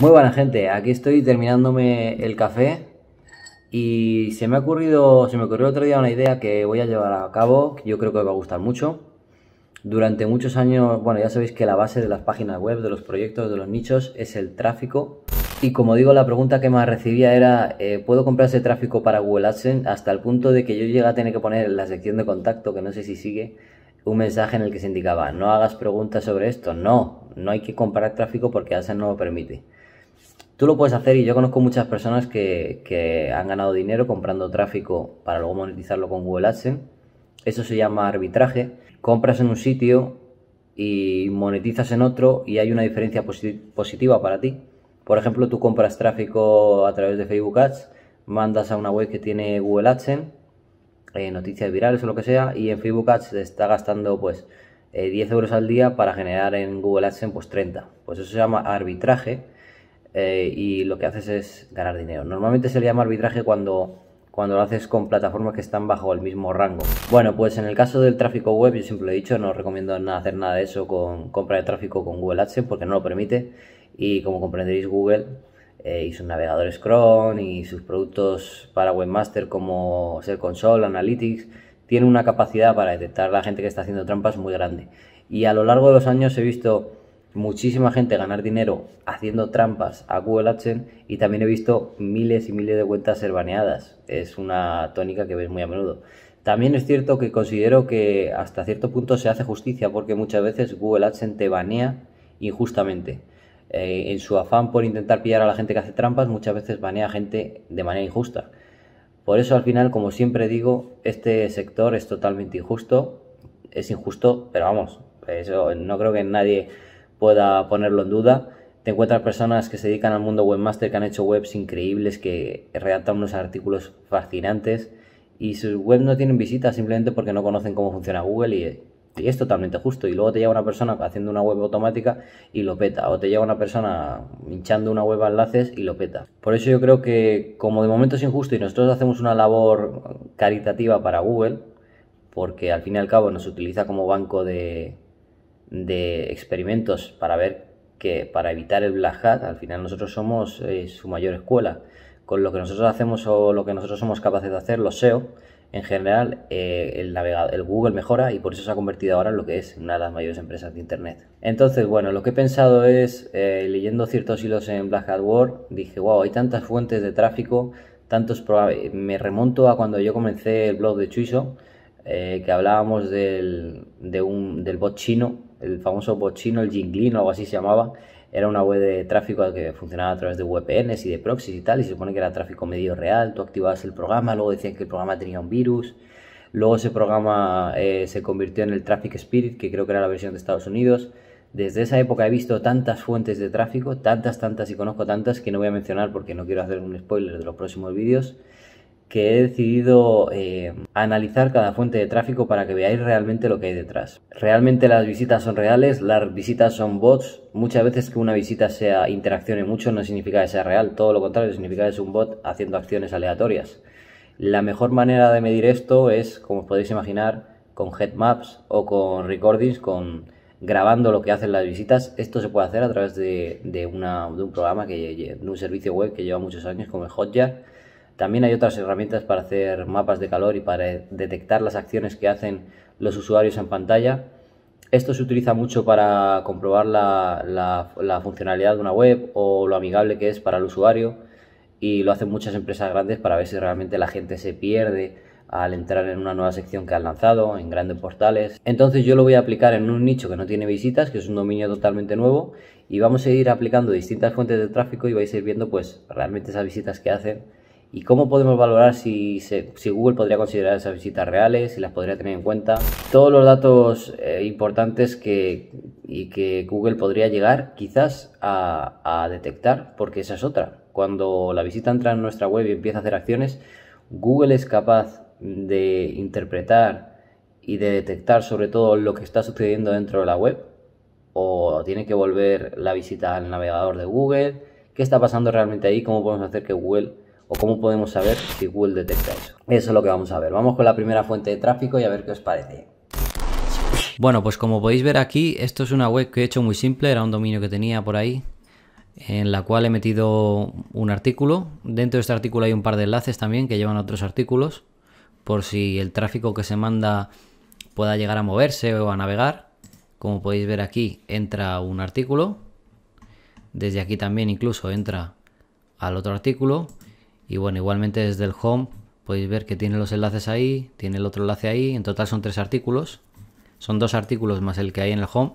Muy buena gente, aquí estoy terminándome el café y se me ha ocurrido, se me ocurrió otro día una idea que voy a llevar a cabo, que yo creo que os va a gustar mucho. Durante muchos años, bueno, ya sabéis que la base de las páginas web, de los proyectos, de los nichos es el tráfico. Y como digo, la pregunta que más recibía era, eh, ¿puedo comprar ese tráfico para Google AdSense? Hasta el punto de que yo llegué a tener que poner en la sección de contacto, que no sé si sigue, un mensaje en el que se indicaba, no hagas preguntas sobre esto. No, no hay que comprar tráfico porque AdSense no lo permite. Tú lo puedes hacer y yo conozco muchas personas que, han ganado dinero comprando tráfico para luego monetizarlo con Google AdSense. Eso se llama arbitraje. Compras en un sitio y monetizas en otro y hay una diferencia positiva para ti. Por ejemplo, tú compras tráfico a través de Facebook Ads, mandas a una web que tiene Google AdSense, noticias virales o lo que sea, y en Facebook Ads te está gastando pues 10 eh, euros al día para generar en Google AdSense pues 30. Pues eso se llama arbitraje eh, y lo que haces es ganar dinero. Normalmente se le llama arbitraje cuando, cuando lo haces con plataformas que están bajo el mismo rango. Bueno, pues en el caso del tráfico web, yo siempre lo he dicho, no recomiendo hacer nada de eso con compra de tráfico con Google AdSense porque no lo permite y como comprenderéis Google eh, y sus navegadores Chrome y sus productos para webmaster como Ser Console, Analytics, tienen una capacidad para detectar a la gente que está haciendo trampas muy grande. Y a lo largo de los años he visto muchísima gente ganar dinero haciendo trampas a Google AdSense y también he visto miles y miles de cuentas ser baneadas. Es una tónica que ves muy a menudo. También es cierto que considero que hasta cierto punto se hace justicia porque muchas veces Google AdSense te banea injustamente. Eh, en su afán por intentar pillar a la gente que hace trampas, muchas veces banea a gente de manera injusta. Por eso al final, como siempre digo, este sector es totalmente injusto. Es injusto, pero vamos, eso no creo que nadie pueda ponerlo en duda. Te encuentras personas que se dedican al mundo webmaster que han hecho webs increíbles, que redactan unos artículos fascinantes y sus webs no tienen visitas simplemente porque no conocen cómo funciona Google y, es totalmente justo. Y luego te llega una persona haciendo una web automática y lo peta. O te llega una persona hinchando una web a enlaces y lo peta. Por eso yo creo que como de momento es injusto y nosotros hacemos una labor caritativa para Google, porque al fin y al cabo nos utiliza como banco de, de experimentos para ver que para evitar el black hat, al final nosotros somos eh, su mayor escuela. Con lo que nosotros hacemos o lo que nosotros somos capaces de hacer, los SEO, en general eh, el, navegador, el Google mejora y por eso se ha convertido ahora en lo que es una de las mayores empresas de Internet. Entonces, bueno, lo que he pensado es, eh, leyendo ciertos hilos en Black Hat World, dije, wow, hay tantas fuentes de tráfico, tantos... Me remonto a cuando yo comencé el blog de Chuiso, que hablábamos del, del bot chino el famoso bot chino, el Jinglin o algo así se llamaba, era una web de tráfico que funcionaba a través de VPNs y de proxies y tal, y se supone que era tráfico medio real, tú activabas el programa, luego decían que el programa tenía un virus, luego ese programa eh, se convirtió en el Traffic Spirit, que creo que era la versión de Estados Unidos, desde esa época he visto tantas fuentes de tráfico, tantas, tantas y conozco tantas que no voy a mencionar porque no quiero hacer un spoiler de los próximos vídeos, que he decidido eh, analizar cada fuente de tráfico para que veáis realmente lo que hay detrás. Realmente las visitas son reales, las visitas son bots. Muchas veces que una visita sea interaccione mucho no significa que sea real, todo lo contrario, significa que es un bot haciendo acciones aleatorias. La mejor manera de medir esto es, como podéis imaginar, con headmaps o con recordings, con grabando lo que hacen las visitas. Esto se puede hacer a través de, de un programa, que, de un servicio web que lleva muchos años como el Hotjar también hay otras herramientas para hacer mapas de calor y para detectar las acciones que hacen los usuarios en pantalla. Esto se utiliza mucho para comprobar la, funcionalidad de una web o lo amigable que es para el usuario y lo hacen muchas empresas grandes para ver si realmente la gente se pierde al entrar en una nueva sección que han lanzado en grandes portales. Entonces yo lo voy a aplicar en un nicho que no tiene visitas, que es un dominio totalmente nuevo y vamos a ir aplicando distintas fuentes de tráfico y vais a ir viendo pues realmente esas visitas que hacen ¿Y cómo podemos valorar si, Google podría considerar esas visitas reales, si las podría tener en cuenta? Todos los datos eh, importantes que, y que Google podría llegar quizás a, a, detectar, porque esa es otra. Cuando la visita entra en nuestra web y empieza a hacer acciones, Google es capaz de interpretar y de detectar sobre todo lo que está sucediendo dentro de la web, o tiene que volver la visita al navegador de Google, qué está pasando realmente ahí, cómo podemos hacer que Google o cómo podemos saber si Google detecta eso. Eso es lo que vamos a ver. Vamos con la primera fuente de tráfico y a ver qué os parece. Bueno, pues como podéis ver aquí, esto es una web que he hecho muy simple, era un dominio que tenía por ahí. en la cual he metido un artículo. Dentro de este artículo hay un par de enlaces también que llevan a otros artículos, por si el tráfico que se manda pueda llegar a moverse o a navegar. Como podéis ver aquí entra un artículo. Desde aquí también incluso entra al otro artículo. Y bueno, igualmente desde el home podéis ver que tiene los enlaces ahí, tiene el otro enlace ahí. En total son tres artículos. Son dos artículos más el que hay en el home.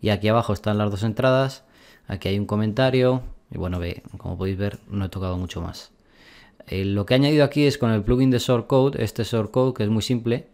Y aquí abajo están las dos entradas. Aquí hay un comentario. Y bueno, ve, como podéis ver, no he tocado mucho más. Eh, lo que he añadido aquí es con el plugin de Short Code, este Short Code que es muy simple.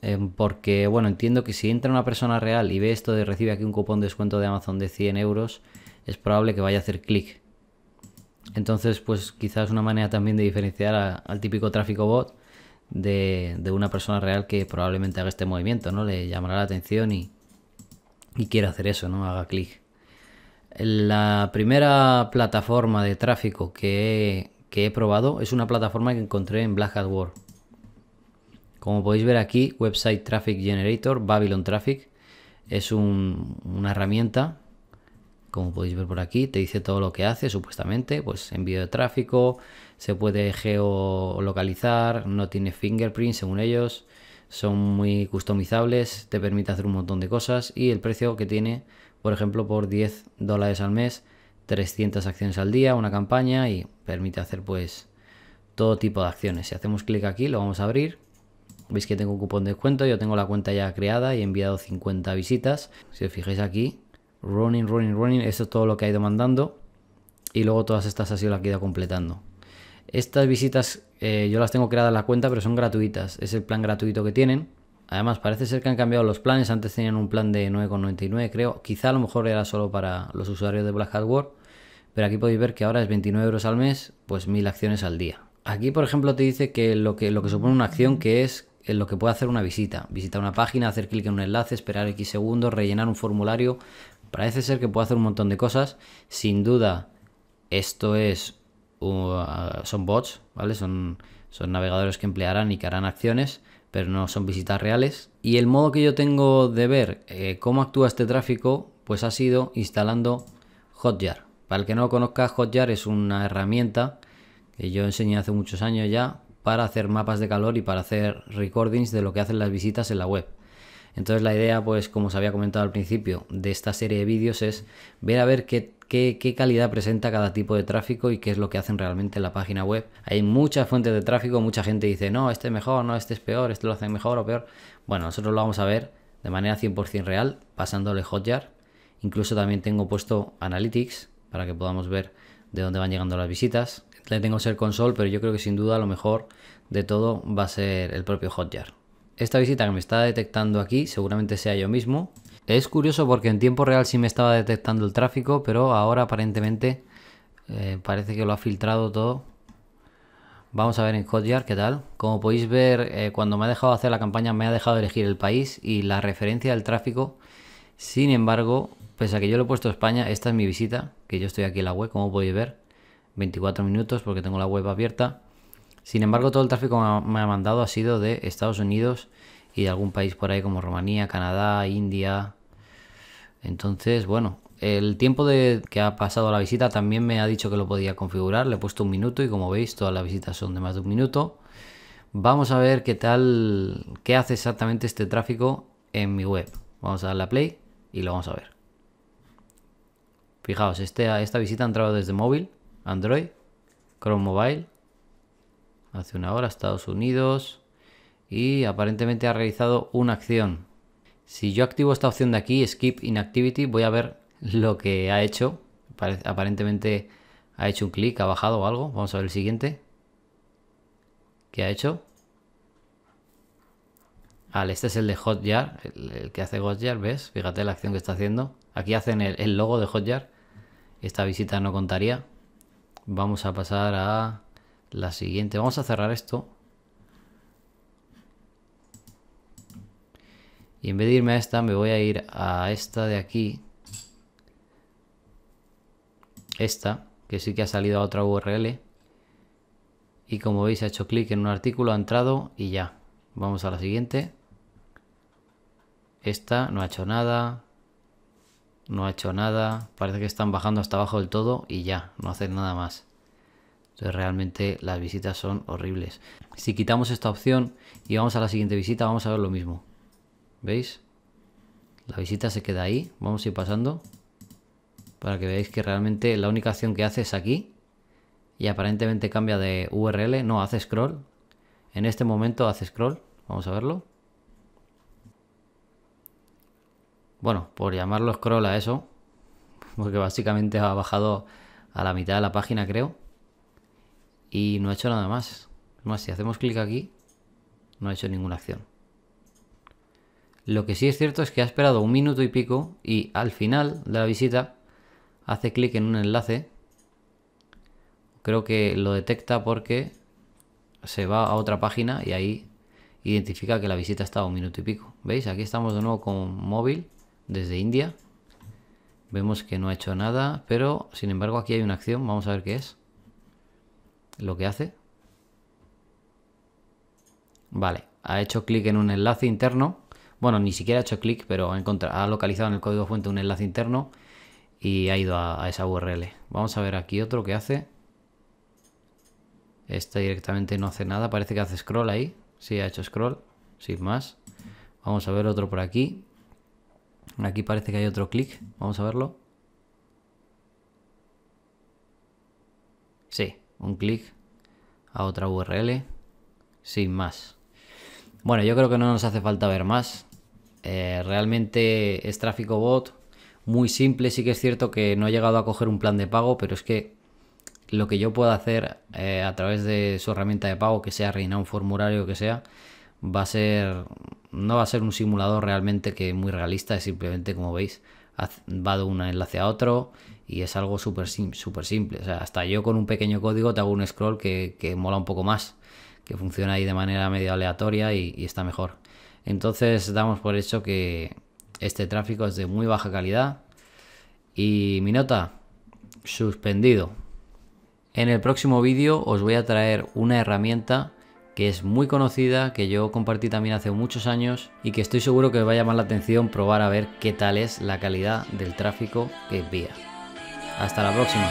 Em, porque, bueno, entiendo que si entra una persona real y ve esto de recibe aquí un cupón de descuento de Amazon de 100 euros, es probable que vaya a hacer clic. Entonces, pues quizás una manera también de diferenciar al típico tráfico bot de, una persona real que probablemente haga este movimiento, ¿no? Le llamará la atención y, y quiere hacer eso, ¿no? Haga clic. La primera plataforma de tráfico que he, que he probado es una plataforma que encontré en Black Hat World. Como podéis ver aquí, Website Traffic Generator, Babylon Traffic, es una herramienta, como podéis ver por aquí, te dice todo lo que hace supuestamente, pues envío de tráfico, se puede geolocalizar, no tiene fingerprint según ellos, son muy customizables, te permite hacer un montón de cosas y el precio que tiene, por ejemplo, por 10 dólares al mes, 300 acciones al día, una campaña y permite hacer pues todo tipo de acciones. Si hacemos clic aquí, lo vamos a abrir Veis que tengo un cupón de descuento, yo tengo la cuenta ya creada y he enviado 50 visitas. Si os fijáis aquí, running, running, running, esto es todo lo que ha ido mandando. Y luego todas estas sido las que he ido completando. Estas visitas eh, yo las tengo creadas en la cuenta, pero son gratuitas. Es el plan gratuito que tienen. Además, parece ser que han cambiado los planes. Antes tenían un plan de 9,99, creo. Quizá a lo mejor era solo para los usuarios de Black Hat World. Pero aquí podéis ver que ahora es 29 euros al mes, pues 1000 acciones al día. Aquí, por ejemplo, te dice que lo que, lo que supone una acción que es en lo que puede hacer una visita. Visitar una página, hacer clic en un enlace, esperar X segundos, rellenar un formulario. Parece ser que puede hacer un montón de cosas. Sin duda, esto es son bots, ¿vale? Son, son navegadores que emplearán y que harán acciones, pero no son visitas reales. Y el modo que yo tengo de ver eh, cómo actúa este tráfico, pues ha sido instalando Hotjar. Para el que no lo conozca, Hotjar es una herramienta que yo enseñé hace muchos años ya para hacer mapas de calor y para hacer recordings de lo que hacen las visitas en la web. Entonces la idea, pues como os había comentado al principio, de esta serie de vídeos es ver a ver qué, qué, calidad presenta cada tipo de tráfico y qué es lo que hacen realmente en la página web. Hay muchas fuentes de tráfico, mucha gente dice, no, este es mejor, no, este es peor, este lo hace mejor o peor. Bueno, nosotros lo vamos a ver de manera 100% real, pasándole Hotjar. Incluso también tengo puesto Analytics para que podamos ver de dónde van llegando las visitas le tengo ser console, pero yo creo que sin duda lo mejor de todo va a ser el propio Hotjar. Esta visita que me está detectando aquí seguramente sea yo mismo. Es curioso porque en tiempo real sí me estaba detectando el tráfico, pero ahora aparentemente eh, parece que lo ha filtrado todo. Vamos a ver en Hotjar qué tal. Como podéis ver, eh, cuando me ha dejado hacer la campaña me ha dejado elegir el país y la referencia del tráfico. Sin embargo, pese a que yo lo he puesto España, esta es mi visita, que yo estoy aquí en la web, como podéis ver. 24 minutos porque tengo la web abierta. Sin embargo, todo el tráfico que me ha mandado ha sido de Estados Unidos y de algún país por ahí como Rumanía, Canadá, India. Entonces, bueno, el tiempo de que ha pasado la visita también me ha dicho que lo podía configurar. Le he puesto un minuto y como veis, todas las visitas son de más de un minuto. Vamos a ver qué tal, qué hace exactamente este tráfico en mi web. Vamos a darle a play y lo vamos a ver. Fijaos, este, esta visita ha entrado desde móvil Android, Chrome Mobile, hace una hora, Estados Unidos, y aparentemente ha realizado una acción. Si yo activo esta opción de aquí, Skip Inactivity, voy a ver lo que ha hecho. Aparentemente ha hecho un clic, ha bajado o algo. Vamos a ver el siguiente. ¿Qué ha hecho? Vale, este es el de Hotjar, el, que hace Hotjar, ¿ves? Fíjate la acción que está haciendo. Aquí hacen el, el logo de Hotjar. Esta visita no contaría. Vamos a pasar a la siguiente. Vamos a cerrar esto. Y en vez de irme a esta, me voy a ir a esta de aquí. Esta, que sí que ha salido a otra URL. Y como veis, ha hecho clic en un artículo, ha entrado y ya. Vamos a la siguiente. Esta no ha hecho nada. no ha hecho nada, parece que están bajando hasta abajo del todo y ya, no hacen nada más. Entonces realmente las visitas son horribles. Si quitamos esta opción y vamos a la siguiente visita, vamos a ver lo mismo. ¿Veis? La visita se queda ahí, vamos a ir pasando para que veáis que realmente la única acción que hace es aquí y aparentemente cambia de URL, no, hace scroll. En este momento hace scroll, vamos a verlo. Bueno, por llamarlo scroll a eso, porque básicamente ha bajado a la mitad de la página creo y no ha hecho nada más. Más, si hacemos clic aquí, no ha hecho ninguna acción. Lo que sí es cierto es que ha esperado un minuto y pico y al final de la visita hace clic en un enlace. Creo que lo detecta porque se va a otra página y ahí identifica que la visita estado un minuto y pico. ¿Veis? Aquí estamos de nuevo con móvil desde India. Vemos que no ha hecho nada, pero sin embargo aquí hay una acción. Vamos a ver qué es. Lo que hace. Vale, ha hecho clic en un enlace interno. Bueno, ni siquiera ha hecho clic, pero ha, localizado en el código fuente un enlace interno y ha ido a, esa URL. Vamos a ver aquí otro que hace. Este directamente no hace nada, parece que hace scroll ahí. Sí, ha hecho scroll, sin más. Vamos a ver otro por aquí. Aquí parece que hay otro clic, vamos a verlo. Sí, un clic a otra URL, sin más. Bueno, yo creo que no nos hace falta ver más. Eh, realmente es tráfico bot muy simple. Sí que es cierto que no he llegado a coger un plan de pago, pero es que lo que yo pueda hacer eh, a través de su herramienta de pago, que sea reinar un formulario, que sea, va a ser no va a ser un simulador realmente que muy realista, es simplemente como veis, va de un enlace a otro y es algo súper simple. O sea, hasta yo con un pequeño código te hago un scroll que, mola un poco más, que funciona ahí de manera medio aleatoria y está mejor. Entonces damos por hecho que este tráfico es de muy baja calidad. Y mi nota, suspendido. En el próximo vídeo os voy a traer una herramienta que es muy conocida, que yo compartí también hace muchos años y que estoy seguro que os va a llamar la atención probar a ver qué tal es la calidad del tráfico que envía. Hasta la próxima.